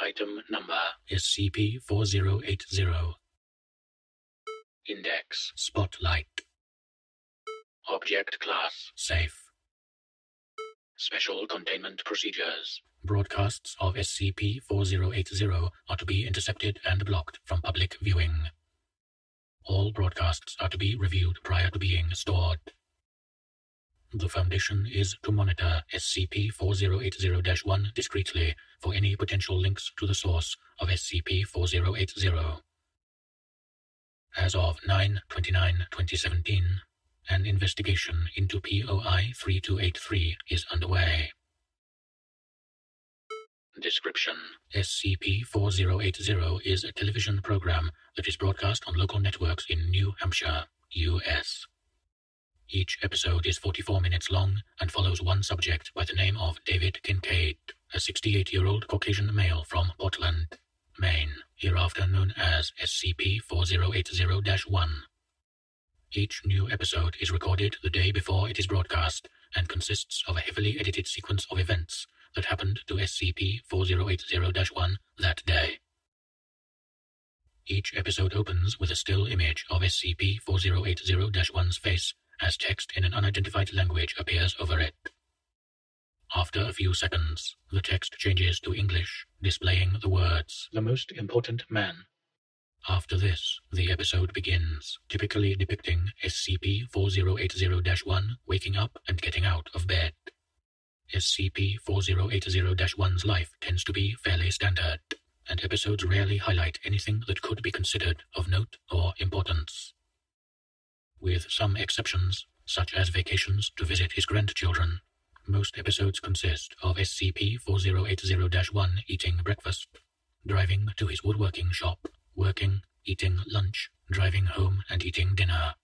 Item number SCP-4080. Index Spotlight. Object Class Safe. Special Containment Procedures. Broadcasts of SCP-4080 are to be intercepted and blocked from public viewing. All broadcasts are to be reviewed prior to being stored. The Foundation is to monitor SCP-4080-1 discreetly for any potential links to the source of SCP-4080. As of 9-29-2017, an investigation into POI-3283 is underway. Description SCP-4080 is a television program that is broadcast on local networks in New Hampshire, U.S. Each episode is 44 minutes long and follows one subject by the name of David Kincaid, a 68 year old Caucasian male from Portland, Maine, hereafter known as SCP 4080 1. Each new episode is recorded the day before it is broadcast and consists of a heavily edited sequence of events that happened to SCP 4080 1 that day. Each episode opens with a still image of SCP 4080 1's face as text in an unidentified language appears over it. After a few seconds, the text changes to English, displaying the words, The Most Important Man. After this, the episode begins, typically depicting SCP 4080 1 waking up and getting out of bed. SCP 4080 1's life tends to be fairly standard, and episodes rarely highlight anything that could be considered of note or importance with some exceptions, such as vacations to visit his grandchildren. Most episodes consist of SCP-4080-1 eating breakfast, driving to his woodworking shop, working, eating lunch, driving home, and eating dinner.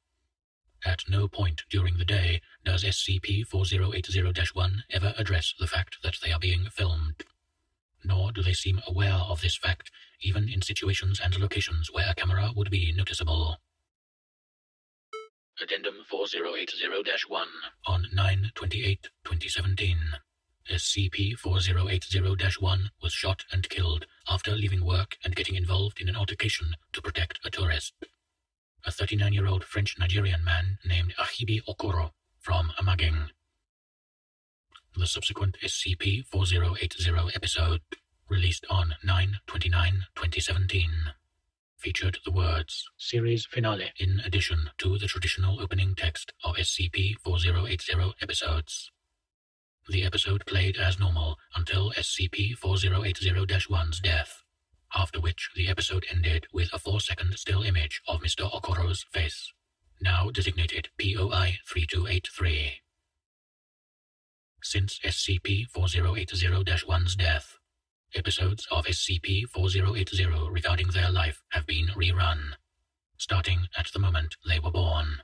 At no point during the day does SCP-4080-1 ever address the fact that they are being filmed. Nor do they seem aware of this fact, even in situations and locations where a camera would be noticeable. Addendum 4080-1 on 9-28-2017. SCP-4080-1 was shot and killed after leaving work and getting involved in an altercation to protect a tourist. A 39-year-old French-Nigerian man named Ahibi Okoro from Amageng. The subsequent SCP-4080 episode, released on 9-29-2017 featured the words Series Finale in addition to the traditional opening text of SCP 4080 episodes. The episode played as normal until SCP 4080 1's death, after which the episode ended with a 4 second still image of Mr. Okoro's face, now designated POI 3283. Since SCP 4080 1's death, Episodes of SCP-4080 regarding their life have been rerun, starting at the moment they were born.